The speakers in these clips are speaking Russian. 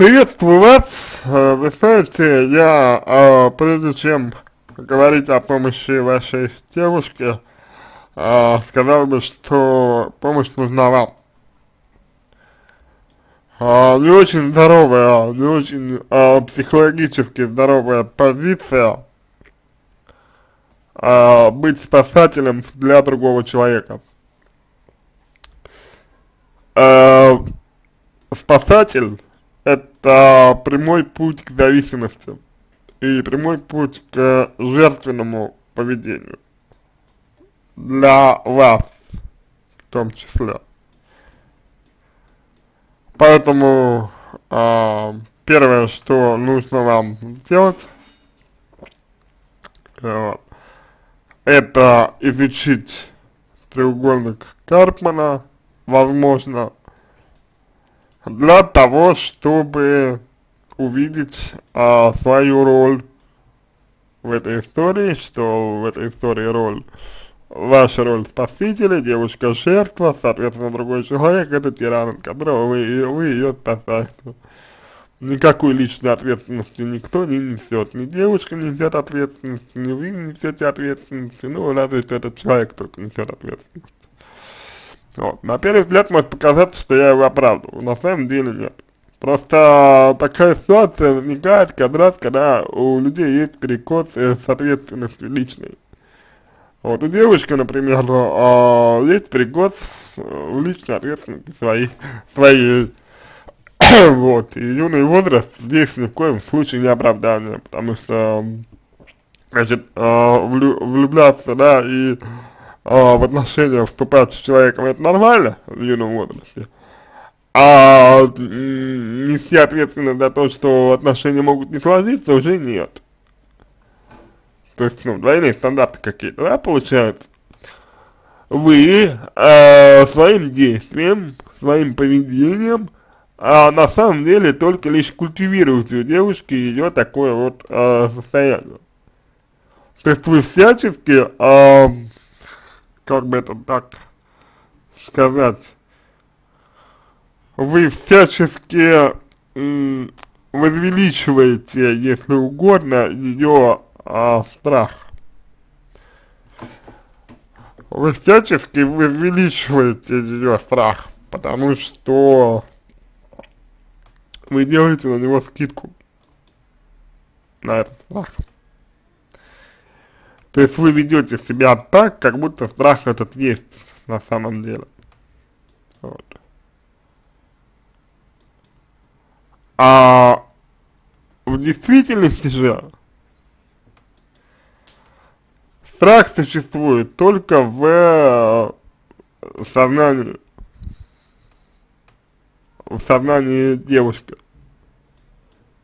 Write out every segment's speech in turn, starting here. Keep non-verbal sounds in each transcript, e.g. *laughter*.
Приветствую вас. Э, вы знаете, я, э, прежде чем говорить о помощи вашей девушке, э, сказал бы, что помощь нужна вам. Не очень здоровая, не очень психологически здоровая позиция быть спасателем для другого человека. Спасатель это прямой путь к зависимости и прямой путь к жертвенному поведению для вас в том числе. Поэтому э, первое, что нужно вам сделать, э, это изучить треугольник Карпмана, возможно, для того, чтобы увидеть а, свою роль в этой истории, что в этой истории роль, ваша роль спасителя, девушка жертва, соответственно, другой человек, это тиран, которого вы, вы ее спасаете. Никакой личной ответственности никто не несет, ни девушка не несет ответственности, ни вы не несете ответственности, ну, разве что этот человек только несет ответственность. Вот. На первый взгляд может показаться, что я его оправдываю, на самом деле нет. Просто такая ситуация возникает как раз, когда у людей есть перекос с ответственностью личной. Вот у девушки, например, э, есть перекос в личной ответственности своей, *laughs* своей. *coughs* вот, и юный возраст здесь ни в коем случае не оправдание, потому что, значит, э, влю, влюбляться, да, и а, в отношения вступать с человеком, это нормально в юном возрасте. А нести ответственность за то, что отношения могут не сложиться, уже нет. То есть, ну, двойные стандарты какие-то, да, получается. Вы э, своим действием, своим поведением, а на самом деле только лишь культивируете у девушки ее такое вот э, состояние. То есть вы всячески э, как бы это так сказать, вы всячески возвеличиваете, если угодно, ее а, страх. Вы всячески возвеличиваете ее страх, потому что вы делаете на него скидку, на этот страх. То есть вы ведете себя так, как будто страх этот есть на самом деле. Вот. А в действительности же страх существует только в сознании, в сознании девушки.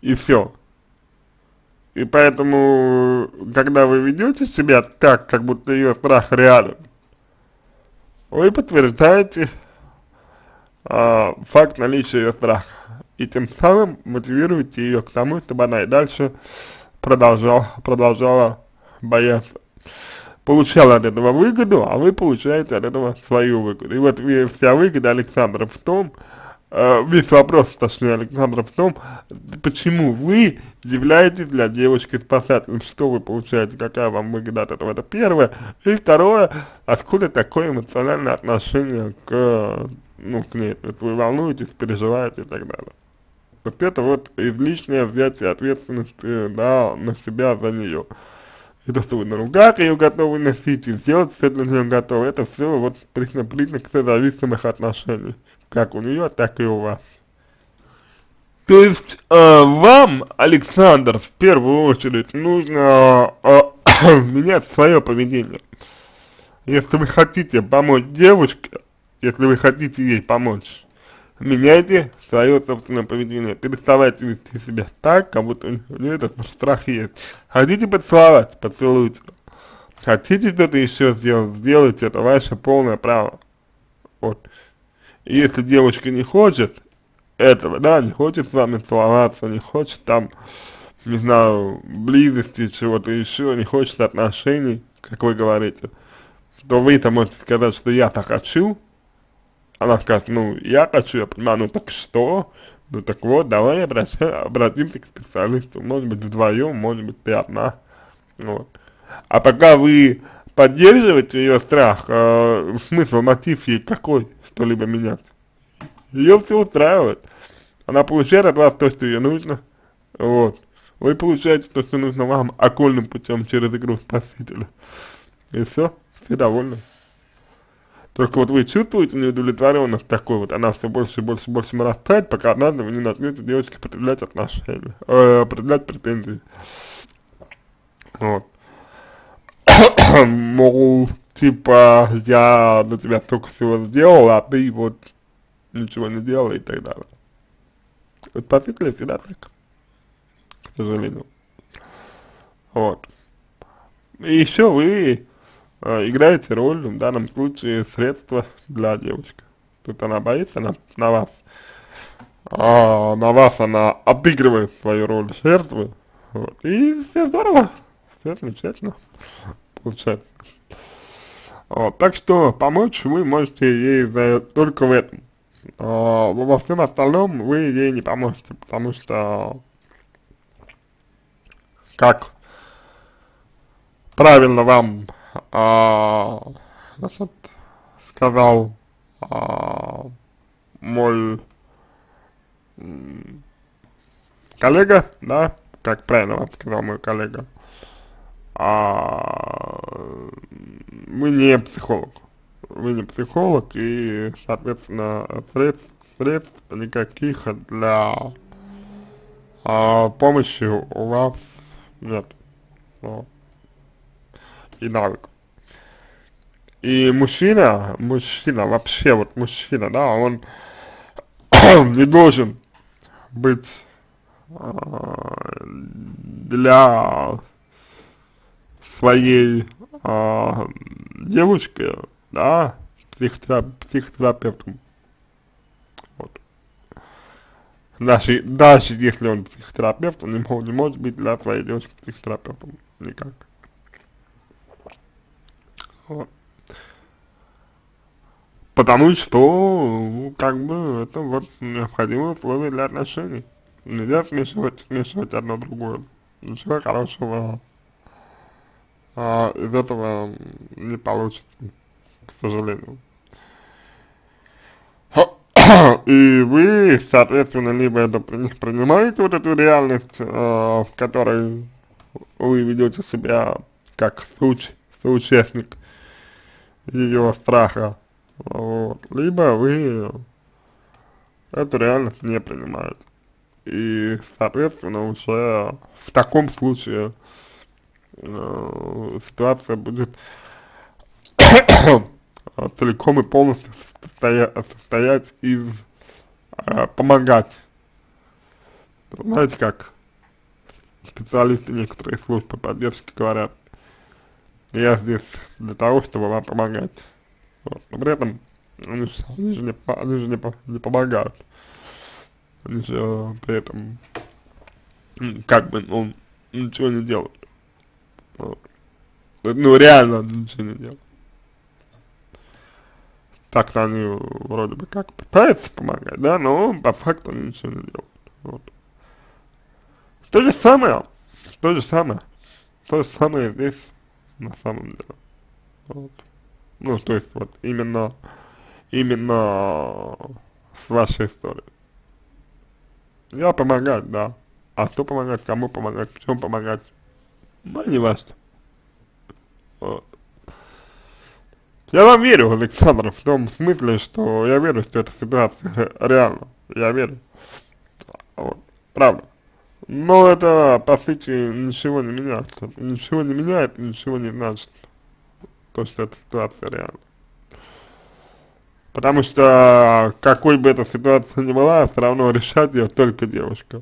И все. И поэтому, когда вы ведете себя так, как будто ее страх реален, вы подтверждаете э, факт наличия ее страха. И тем самым мотивируете ее к тому, чтобы она и дальше продолжала, продолжала бояться. Получала от этого выгоду, а вы получаете от этого свою выгоду. И вот вся выгода Александра в том, э, весь вопрос, точнее, Александра в том, почему вы являетесь для девушки спасателем, что вы получаете, какая вам выгода от этого, это первое. И второе, откуда такое эмоциональное отношение к, ну, к ней, то есть вы волнуетесь, переживаете и так далее. Вот это вот излишнее взятие ответственности, да, на себя за нее. Это что вы на руках ее готовы носить и сделать все для нее готовы, это все вот признак, признак зависимых отношений как у нее, так и у вас. То есть э, вам, Александр, в первую очередь нужно э, *coughs* менять свое поведение. Если вы хотите помочь девушке, если вы хотите ей помочь, меняйте свое собственное поведение. Переставайте вести себя так, как будто у нее этот страх есть. Хотите поцеловать, поцелуйте. Хотите что-то еще сделать, сделайте, это ваше полное право. Вот если девушка не хочет этого, да, не хочет с вами целоваться, не хочет там, не знаю, близости, чего-то еще, не хочет отношений, как вы говорите, то вы-то можете сказать, что я так хочу, она скажет, ну, я хочу, я понимаю, ну так что? Ну так вот, давай обращай, обратимся к специалисту, может быть вдвоем, может быть ты одна, вот. А пока вы поддерживаете ее страх, э, смысл, мотив ей какой, что-либо менять? Ее все устраивает, она получает от вас то, что ей нужно, вот. Вы получаете то, что нужно вам окольным путем через игру спасителя. И все, все довольны. Только вот вы чувствуете неудовлетворенность такой вот, она все больше и больше и больше нарастает, пока однажды вы не начнете девочке определять отношения, э, определять претензии. Вот. *coughs* Мол, типа, я для тебя только всего сделал, а ты вот ничего не делал и так далее. Спасители всегда так, к сожалению. Вот. И еще вы э, играете роль, в данном случае, средства для девочки. Тут она боится на, на вас. А на вас она обыгрывает свою роль жертвы. Вот. И все здорово, все замечательно получается. Вот. Так что помочь вы можете ей за, только в этом. А, во всем остальном вы ей не поможете, потому что как правильно вам а, значит, сказал а, мой коллега, да, как правильно вам сказал мой коллега, а, вы не психолог, вы не психолог и, соответственно, средств, средств никаких для а, помощи у вас нет. Вот и навык. И мужчина, мужчина, вообще вот мужчина, да, он *coughs* не должен быть э, для своей э, девушки, да, психотера психотерапевтом. Вот. Даже, даже если он психотерапевт, он не может, не может быть для своей девушки психотерапевтом никак. Потому что, ну, как бы, это вот необходимые условия для отношений. Нельзя смешивать, смешивать одно другое. Ничего хорошего а, из этого не получится, к сожалению. И вы, соответственно, либо это принимаете вот эту реальность, э, в которой вы ведете себя как соуч, соучастник, ее страха, вот, либо вы эту реальность не принимаете. И, соответственно, уже в таком случае э, ситуация будет *coughs* целиком и полностью состоять, состоять из э, помогать. Знаете, как специалисты некоторые службы поддержки говорят, я здесь для того, чтобы вам помогать. Вот. Но при этом они же, они же, не, они же не, не помогают. Они же при этом как бы ну, ничего не делает. Вот. Ну реально ничего не делает. Так-то они вроде бы как пытаются помогать, да, но по факту ничего не делают. Вот. То же самое, то же самое, то же самое здесь на самом деле. Вот. Ну, то есть вот именно, именно с вашей историей. Я помогать, да. А что помогать, кому помогать, в чем помогать, ну, не важно. Вот. Я вам верю, Александр, в том смысле, что я верю, что эта ситуация реальна. Я верю. Вот. Правда. Но это, по сути, ничего не меняет. Ничего не меняет, ничего не значит. То, что эта ситуация реальна. Потому что, какой бы эта ситуация ни была, все равно решать ее только девушка.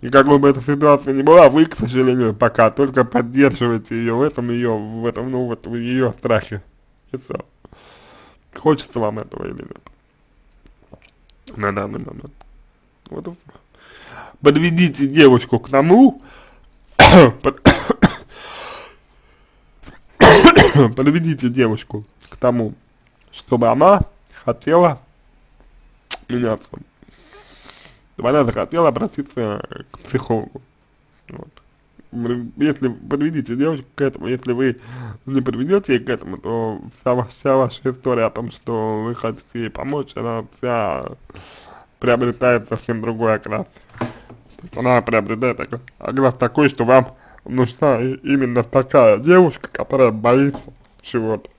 И какой бы эта ситуация ни была, вы, к сожалению, пока только поддерживаете ее в этом ее, в этом, ну, вот в ее страхе. И все. Хочется вам этого или нет? На данный момент. Вот подведите девушку к тому, *coughs* *coughs* подведите девушку к тому, чтобы она хотела меняться. Она захотела обратиться к психологу. Вот. Если подведите девушку к этому, если вы не подведете ей к этому, то вся, вся ваша история о том, что вы хотите ей помочь, она вся приобретает совсем другой окрас. То есть она приобретает окрас такой, что вам нужна именно такая девушка, которая боится чего-то.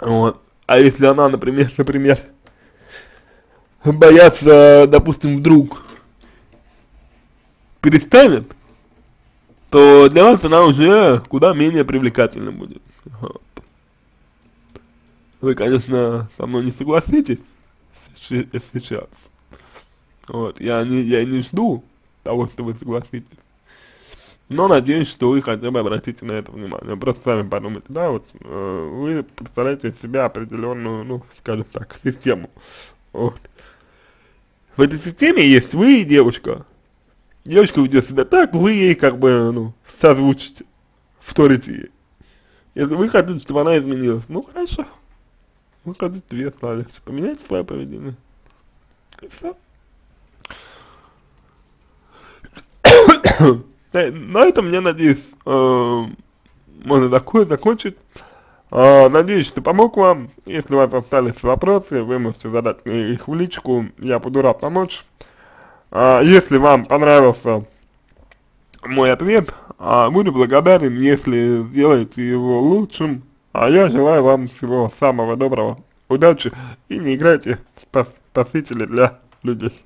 Вот. А если она, например, например, *laughs* бояться, допустим, вдруг перестанет, то для вас она уже куда менее привлекательна будет. Вы, конечно, со мной не согласитесь сейчас. Вот, я не, я не жду того, что вы согласитесь. Но надеюсь, что вы хотя бы обратите на это внимание. Просто сами подумайте, да, вот э, вы представляете из себя определенную, ну, скажем так, систему. Вот. В этой системе есть вы и девушка. Девушка ведет себя так, вы ей как бы, ну, созвучите, вторите ей. Если вы хотите, чтобы она изменилась, ну хорошо. Вы хотите две стали, поменяйте свое поведение. И все. *coughs* Э, на этом, я надеюсь, э, можно такое закончить. Э, надеюсь, что помог вам. Если у вас остались вопросы, вы можете задать мне их в личку, я буду рад помочь. Если вам понравился мой ответ, буду благодарен, если сделаете его лучшим. А я желаю вам всего самого доброго, удачи и не играйте в спасителя для людей.